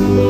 Lord.